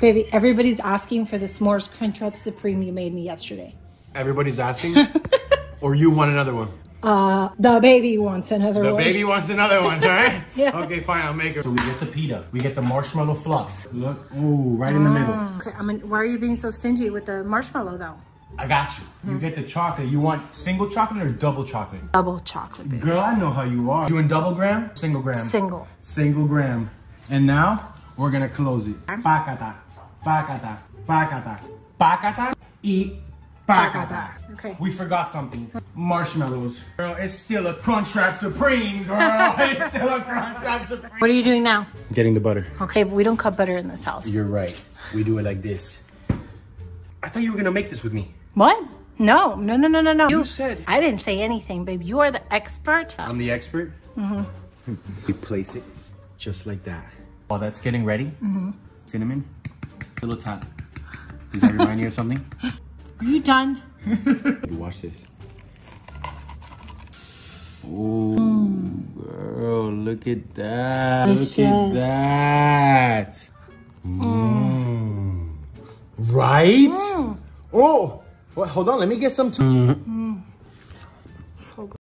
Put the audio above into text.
Baby, everybody's asking for the s'mores Crunchwrap Supreme you made me yesterday. Everybody's asking? or you want another one? Uh, the baby wants another The one. The baby wants another one, right? Yeah. Okay, fine, I'll make it. So we get the pita. We get the marshmallow fluff. Look, ooh, right in the middle. Okay, I mean, why are you being so stingy with the marshmallow though? I got you. You get the chocolate. You want single chocolate or double chocolate? Double chocolate, baby. Girl, I know how you are. You in double gram? Single gram. Single. Single gram. And now, we're gonna close it. Pacata, pacata, pacata, pacata, eat, pacata. Okay. We forgot something. Marshmallows. Girl, it's still a Crunchwrap Supreme, girl. it's still a Crunchwrap Supreme. What are you doing now? Getting the butter. Okay, but we don't cut butter in this house. You're right. We do it like this. I thought you were gonna make this with me. What? No, no, no, no, no, no. You said- I didn't say anything, babe. You are the expert. I'm the expert. Mm-hmm. You place it just like that. While that's getting ready, mm -hmm. cinnamon, little tap. Does that remind you of something? Are you done? You watch this. Oh, girl, look at that. Look at that. Mm. Right? Mm. Oh, well, hold on. Let me get some. Too. Mm. Mm.